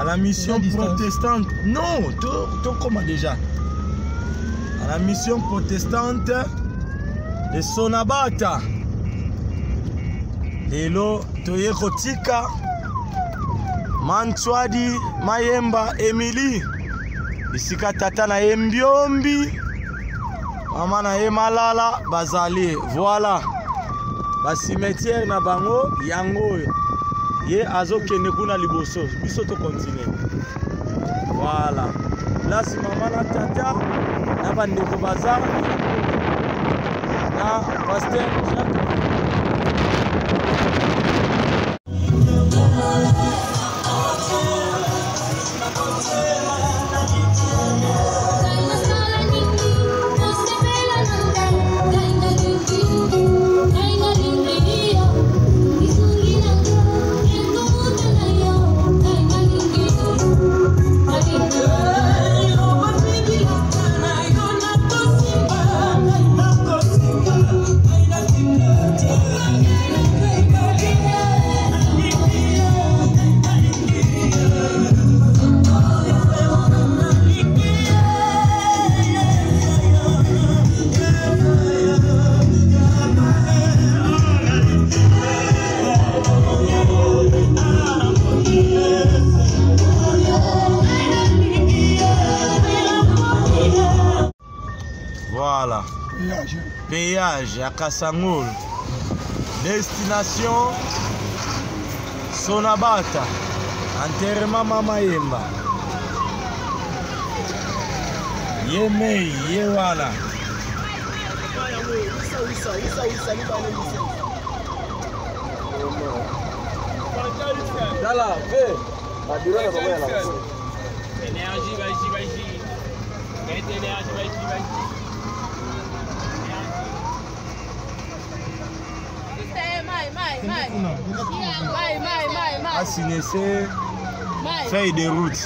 à la mission protestante. Non, tout comme déjà. À la mission protestante de Sonabata. lelo toye kotika mantswadi mayemba emili bisika tata na ye mbiombi Emalala, bazali voilà na bango yango ye azokende kuna liboso biso tokontinue voilà plasi mama na tata na bandeko bazanga na paster plage ya kasangoul destination sonabata enterrement mama yemba ye mei ye wana tala ve babiro ya baboya na énergie baji baji ete énergie baji baji Asine se fèy de rout.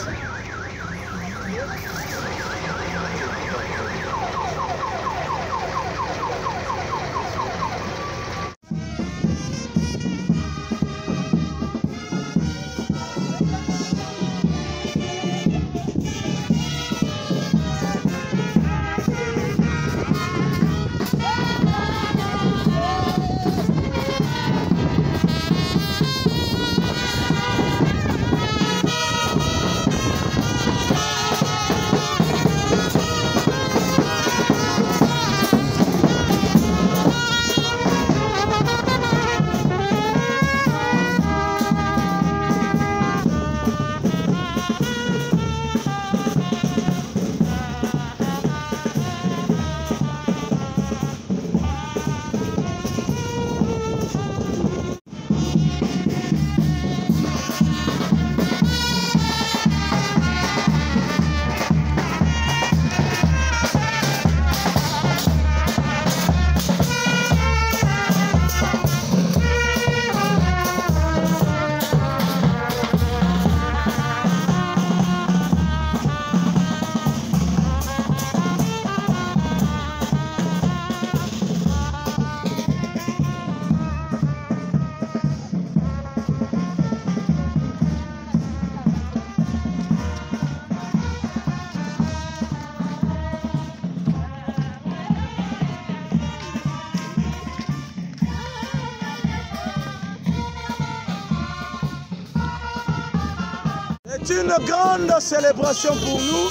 grande célébration pour nous.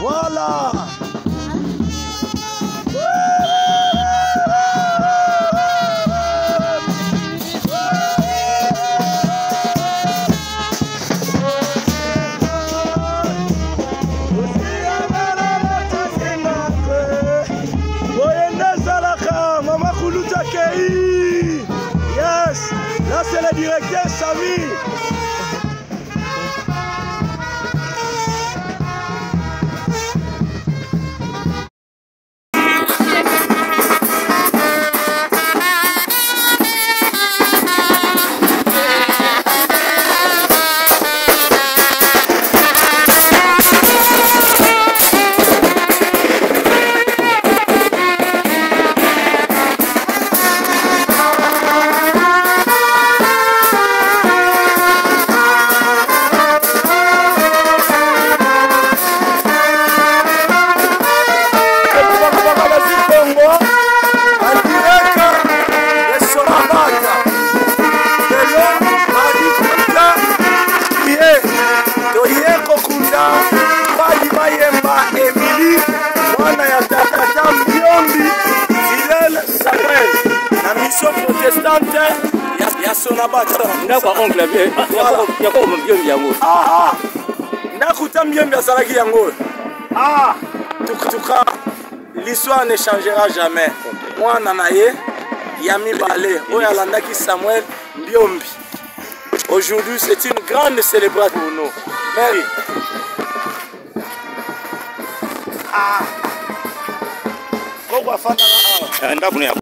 Voilà. Ah, tout cas, l'histoire ne changera jamais. Moi, Nanaye, Yami Balé, Oyalandaki Samuel Biombi. Aujourd'hui, c'est une grande célébration pour nous. Mary. Ah. Pourquoi faire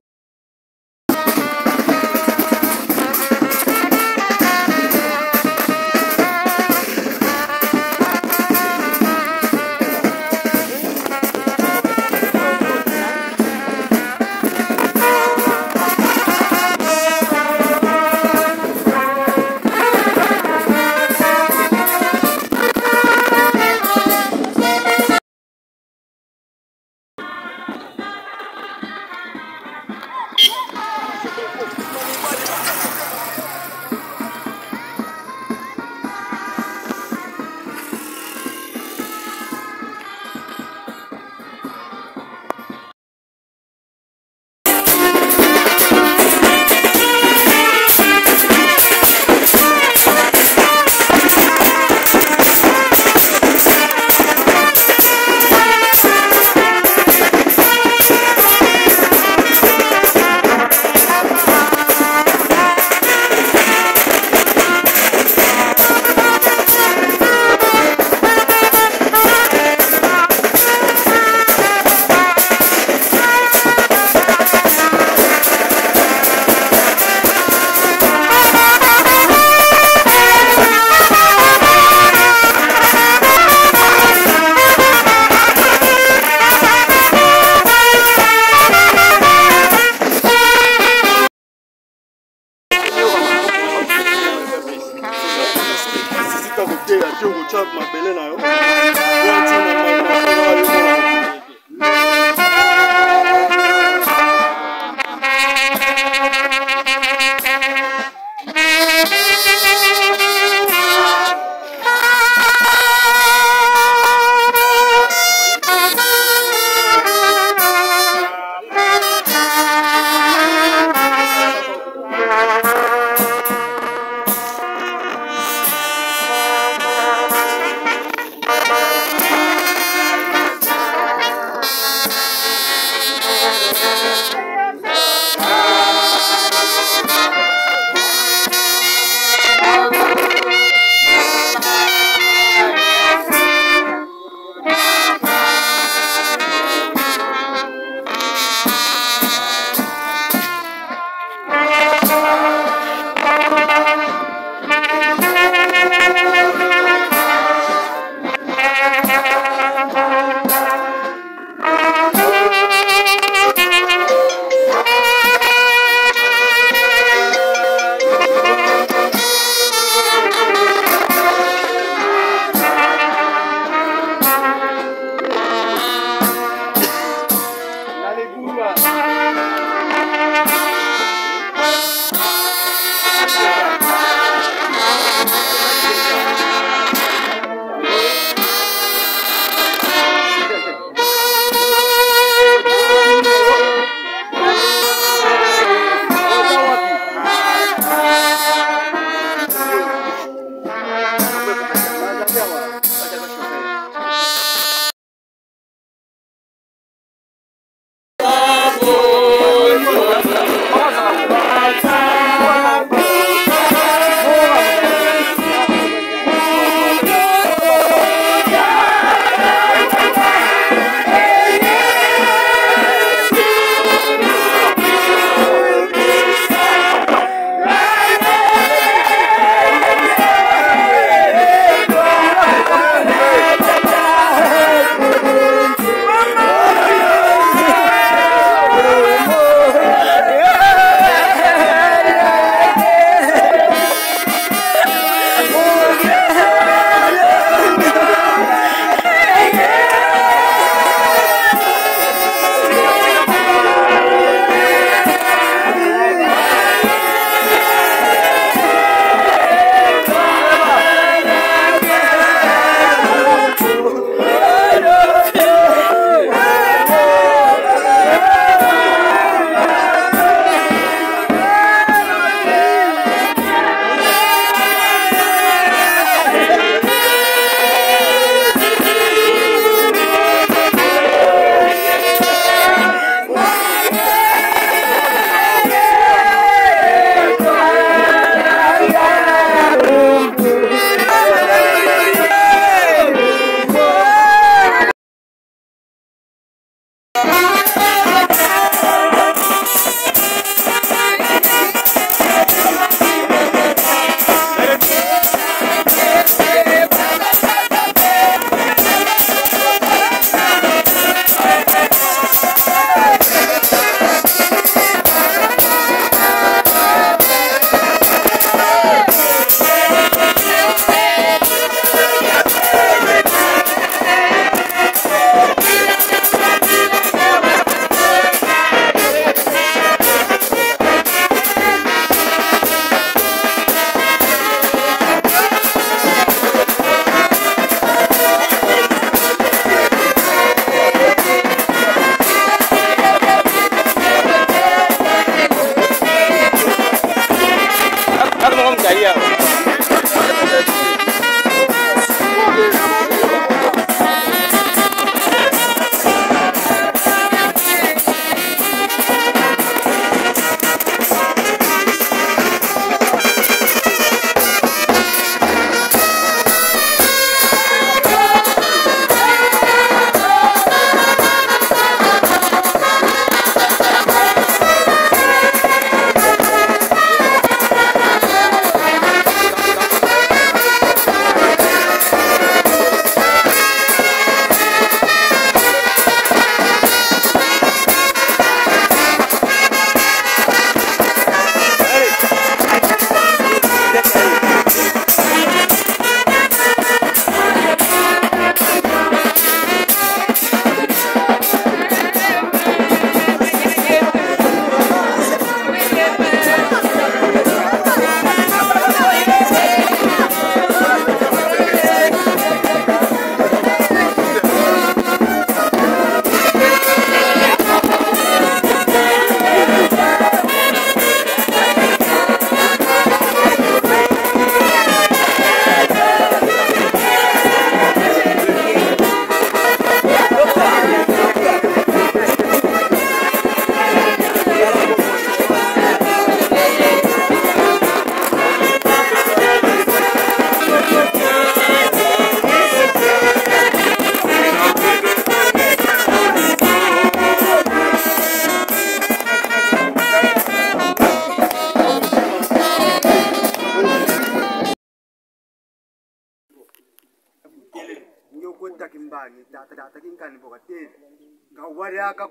obalyaka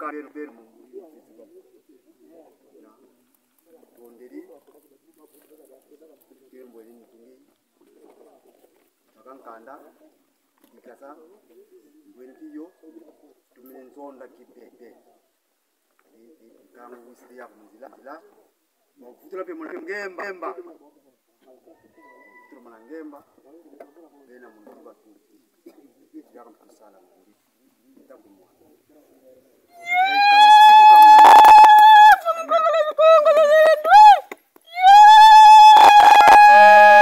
kalirberumu gonderi kirmbori mitini vakankanda dikasa gwentiyo tumine nzonda kibebe kanguwisiriya kumunzila mavutula pemongemba turumana ngemba ngena mundu batu yaram kusala mundu tabu mwana Yeah!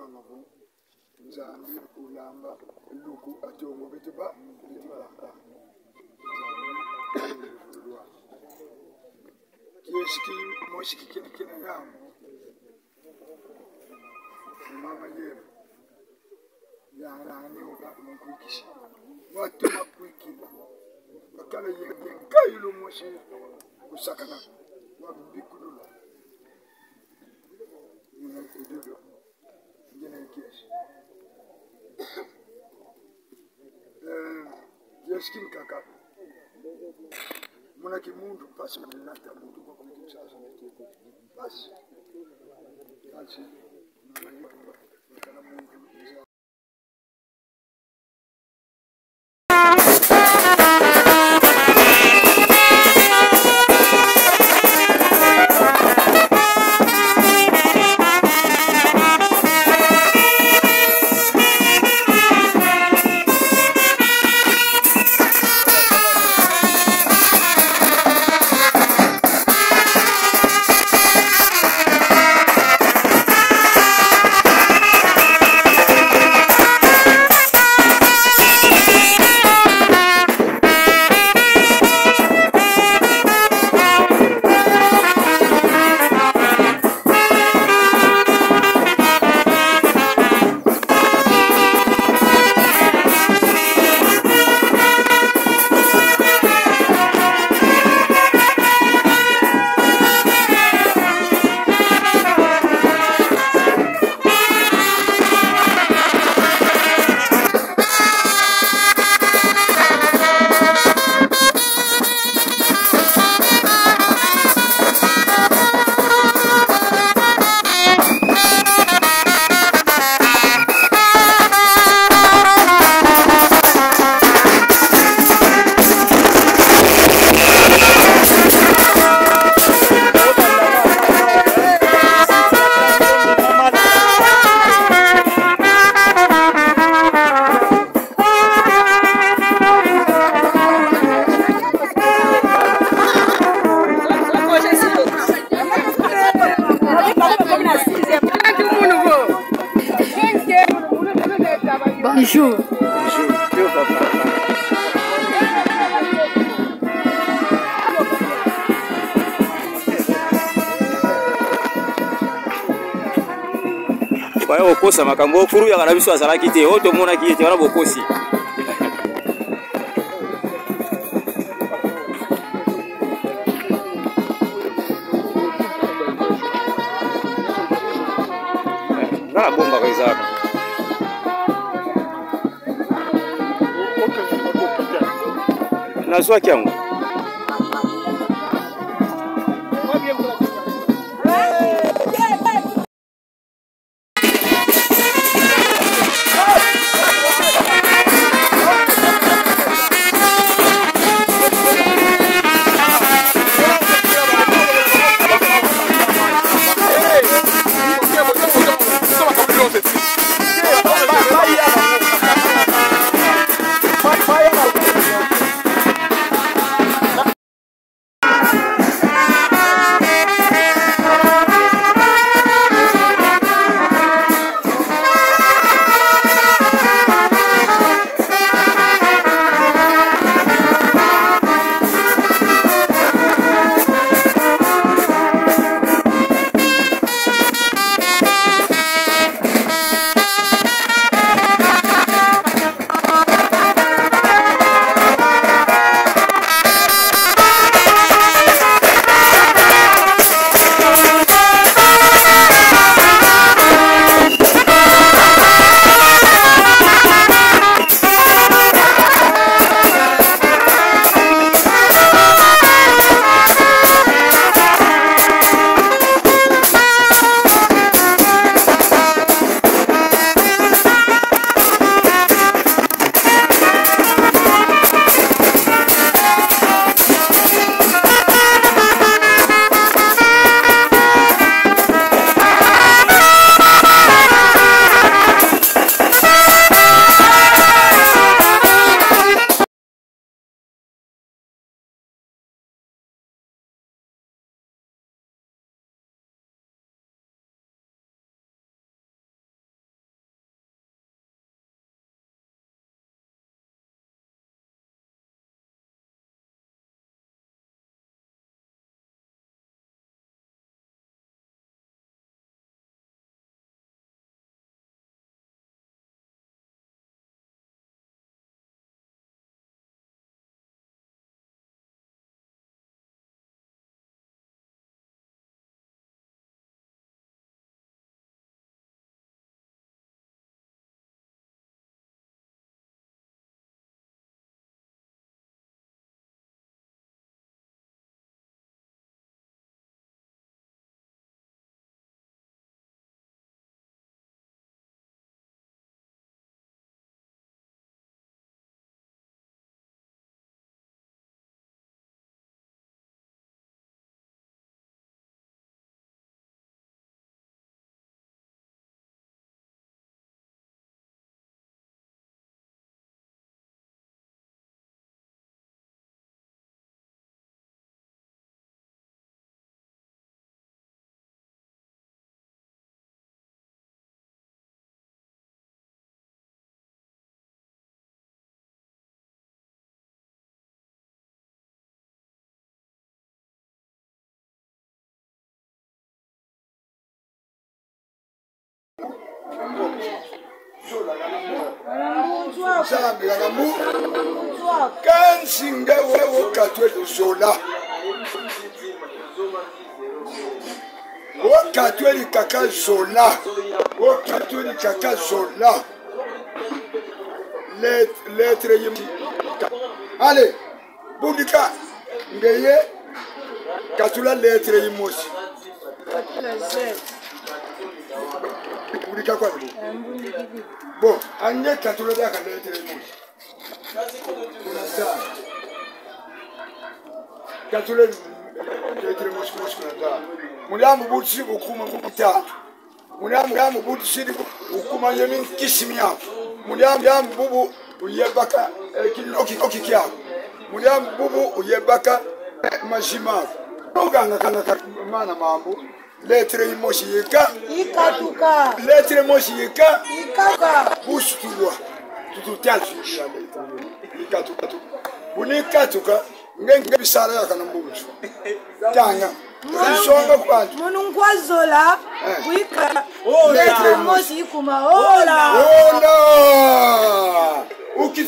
wangako nzambi kulamba luku atongo bitiba bitibaka nzambiulwa kiyesiki moshiki kilikina yamo mama yebo yarani mukwikisha watuma kwikila bakala yenkayilo moshi kusakana wabikulula udodo yeskini kaka monaki mundu mpasi monata mundu bakomaki misasa mpasi mpasi nalaiaa mundu kokosa makambo okuruyaka na biso azalaki te oyo tomonaki ye te wana bokosi nga na bongaka ezalaka nazwaki yango ozala mbela na mu ka nzinga oyo okatwe lizola okatwe likaka zola okatwe likaka zola lettre ye ale bundika ngeye katula lettre ye mosi bika kwa eh, bu bo anje katula da kan da tele mu katula da tele mu mu shkuna da mulyamu butsi ukuma kuta mulyamu yamu butsi ukuma yemin kismiya mulyamu yamu bubu uyebaka ekinoki eh, koki kya mulyamu bubu uyebaka eh, mazima oganga kanga mana mambo Letre moshika. Ikatuka. Letre moshika. Ikatuka. Bush tuwa. Tututal. Ikatuka tu. Buni katuka. Ngenge bisara ya kana mbumshu. Tanga. Nsonga kwanza. Munungu azola. Eh. Kuika. Letre moshikuma. Ola. Ola.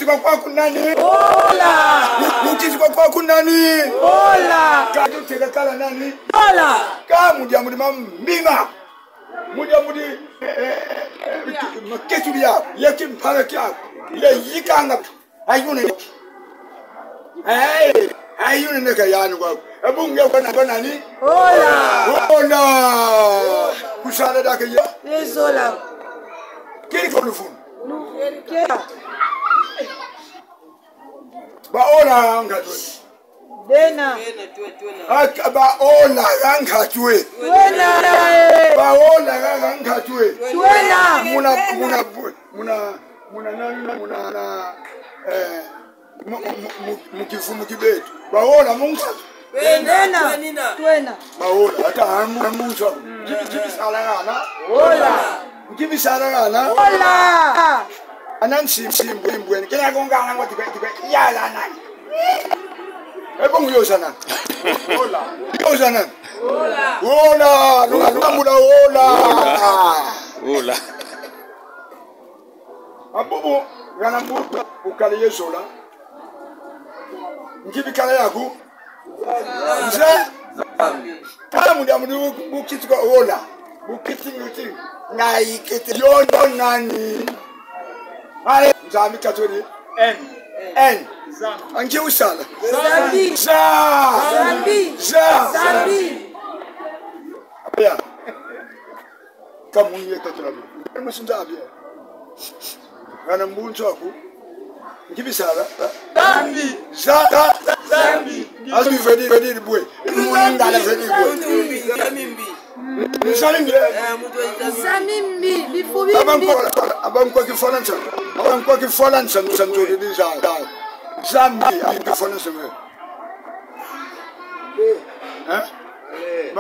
Mukizikwa kwaku nani? Bola. Mukizikwa kwaku nani? Bola. Kaju tekakala nani? Bola. Ka mudia mudima mbinga. Mudia mudi eh, eh, eh, makesuri ya yeki mpara kya ye yikanga ayune hey ayune neka yani kwa ebunge kwa kwa nani hola hola kusala dake ya isola kiri kolufun nu kiri baola nga twe baola ganga twe. Baola ganga twe. Twena. Muna muna muna muna nani muna na eh, mukifu mukibetu. Baola munga. Baola ata hamu munzo. Jibi jibi salagana. Ola. Jibi salagana. anan sim sim buen buen kena kong kang ngot tiba tiba iya lah nak Ebong yo sana. Hola. Yo sana. Hola. Hola. Lunga lunga mula hola. Hola. Abubu gana mbuka ukale yezola. Ngibi kala yaku. Nze. Kala mundi amudu bukitiko hola. Bukitingu tingu. Na ikete. Yondo nani. Aye. Zami katoni. N. N. Zami. Anki usala. Zambi. Ja. Zambi. Ja. Zambi. Abia. Kamu ye katoni. Kamu sunza abia. Kana mbunzo aku. Nki bisala. Zambi. Ja. Zambi. Azu vedi vedi bwe. Mwenda la vedi bwe. Zambi. mizali nde zami mi mifubi abankwaki falansa abankwaki falansa nsanzoli di za zami abankwaki falansa me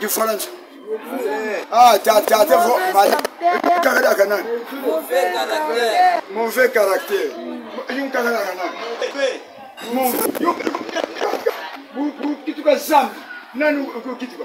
ki falansa ah ta ta te fo mali kakada kana mauvais caractère yin kakada kana mon yo bu bu kituka zami nanu ko kituka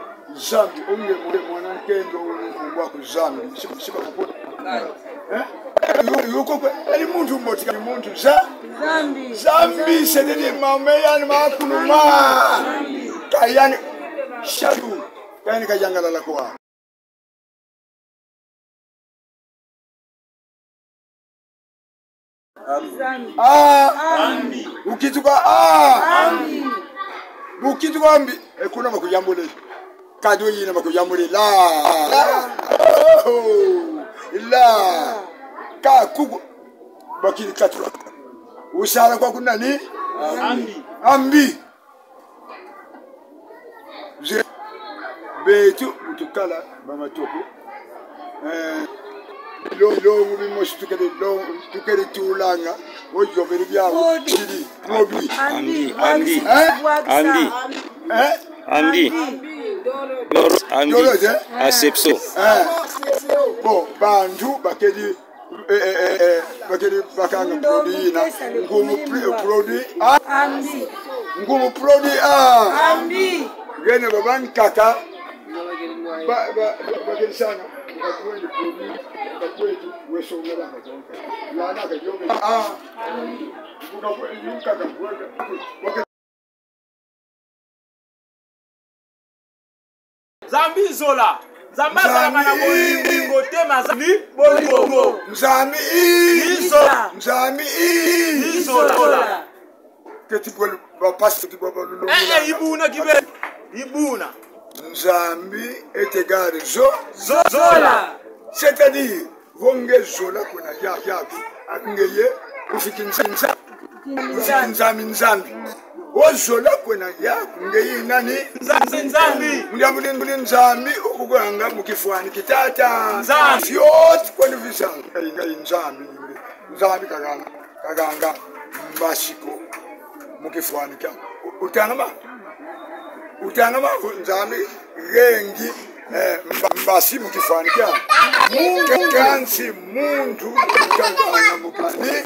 zambi unge mule mwanamkenge uli kungwako zambi siba kupona eh? yuko ali muntu mbotika muntu za zambi zambi sedede mame yani makunuma kayani shadu kayani kajangalala kwa ah. ukituka ah. ukituka mbi ekuna eh, bakuyambulei kadi na makuyamuli la la ka kugu bakili katwa usala kwa kunani ambi ambi betu mutukala bamatoko eh longu bimosi tukere longu tukere tulanga ojobere byawo biri mobi andi andi eh? andi andi lor angi asepso bon bantu bakedi bakedi bakanga produit yina ngumu produit ngumu produit a gene babankaka bakedi sana bakweli produit bakweli wesonga bakajonka yana akajonka mizola nzambe azalaka na bolingo te mazali bolingo nzami mizola nzami mizola tetibwe bapasi tetibwe balulongo eh, eh, ibuna kibe ibuna nzambi etegare zo zola c'est-à-dire vonge zola kona yaki akungeye kufikinza nzambi nzambi ozolagwena yakho ngeyinani nzanzinzambi mlyambulini bulini nzambi okukwanga mukifwani kitata fyoti kwenivisanga ngayi nzambi nzambi kakanga kakanga mbasiko mukifwani kyako utangama utangama nzambi rengi mbasi mukifani kyako mungu kansi mundu mukangana mukani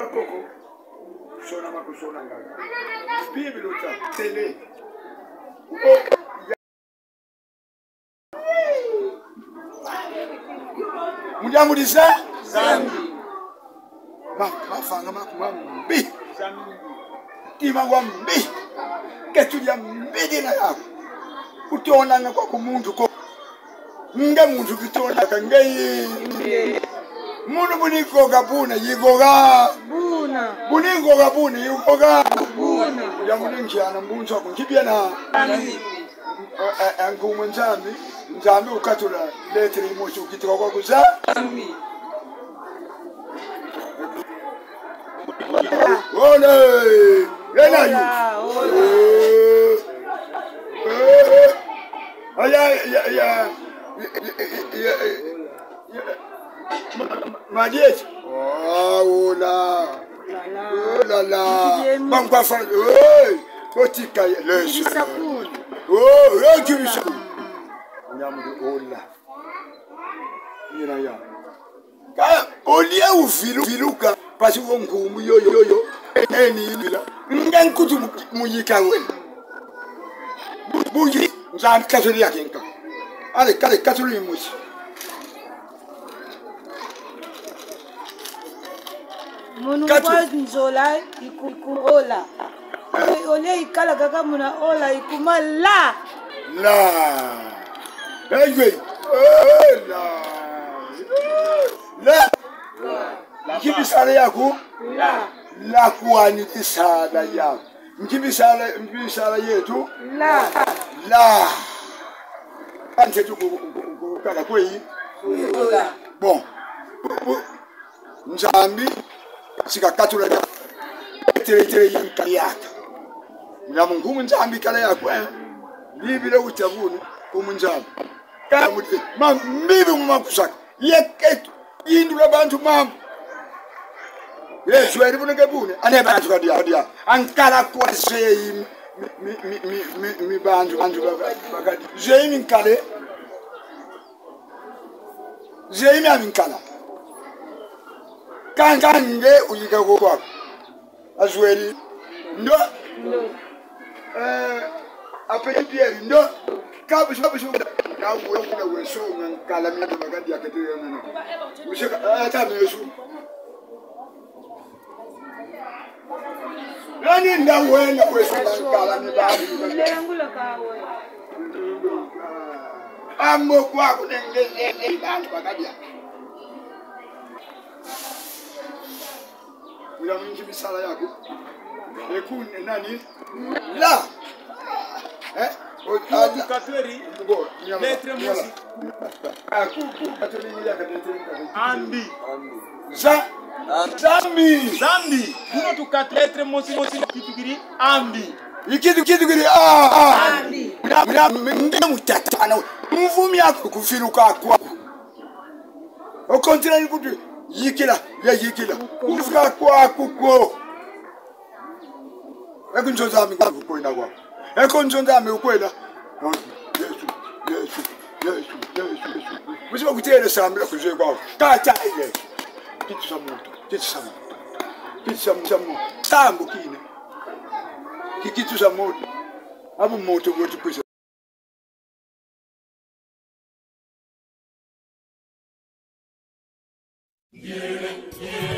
hata koko kushona makushona ngaga bibilota tele mulyango lize mafanga makuwa mbi timagwa mbi ketulya mbi dina yako kutonanga kwa kumuntu ko nge muntu kitonaka ngeye munu bunikoga puna yigoga muningo kabuni ukoka uyamuningi njana mbunzwa kunkhipya na angumwe nzambi nzambi ukatula letele imosi ukitika kwakuza ole yena yu aya ya ya ya majeti wawula oh là là bangba fan oy o ti ka yẹlẹ ṣe oh, o jiri oh, nyamudu o la nyinaya ka oliewu filu filu kan parce que wọn kò mu yoyoyo ẹ ní ìlú la nga nkutu mu yi kan wẹ bu yi nsa kasori yakin kan ale kale kasori yi mu si. Moun mwen waz mzola, ikou mwen wola. Mwen wone yi kala kaka mwen wola, ikou mwen la. La. He yi wey. He la. La. Mwen kimi sale yaku? La. La kou anit isada yav. Mwen kimi sale yetu? La. La. Kante tou kou kada kweyi? Ou yi wola. Bon. Nzambi. sika katulaka eteretere yinkali yaka mulamu nkumunjambi kala yakwe libile utavunu kumunjambi kamuti mambu mbibi mumakusaka yeketu yindula bantu mambu lezweri bunenge bune ane bantu kadiyadiya ankala kwazeyi mibantu bantu bakadi zeyi minkale zeyi myaminkala kankange uyika kokwako azweri ndo apetieri ndo kabusabusuda kawuyokuna wesu nkalamina bagadi yaketeyanana musika atano yesu nani ndawena wesu bankalami babi ambo kwako nengezebantu bagadi yake uyamingi misala yago eku nani la Ambi. Zambi. Zambi. Kuno tukatletre mosi mosi kitugiri ambi. Ikitu kitugiri ah, ah. Ambi. Mna mna mutatana. Mvumi akukufiruka kwako. Okontinali kuti yikila ya yikila kufika kwakho ko ekunjoni zami ngakukwena kwa ekunjoni zami ukwela yesu yesu yesu yesu Mas eu vou sami lokhu nje kwawo qatha ile kithi samuntu kithi samuntu kithi samuntu samuntu sambu kine kithi samuntu abu muntu ukuthi Yeah. yürü.